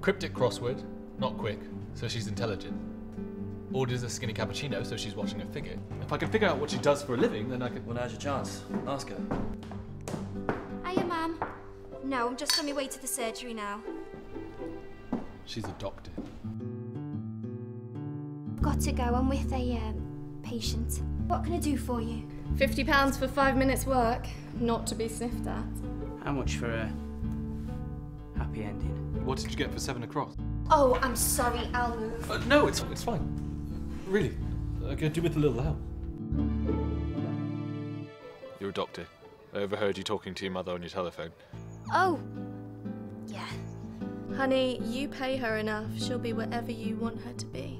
Cryptic crossword, not quick, so she's intelligent. Orders a skinny cappuccino, so she's watching a figure. If I can figure out what she does for a living, then I can. Well, now's your chance. Ask her. Hiya, ma'am. No, I'm just on my way to the surgery now. She's a doctor. Got to go. I'm with a um, patient. What can I do for you? £50 for five minutes work, not to be sniffed at. How much for a happy ending? What did you get for seven across? Oh, I'm sorry. I'll move. Uh, no, it's it's fine. Really, I could do with a little help. You're a doctor. I overheard you talking to your mother on your telephone. Oh, yeah. Honey, you pay her enough, she'll be whatever you want her to be.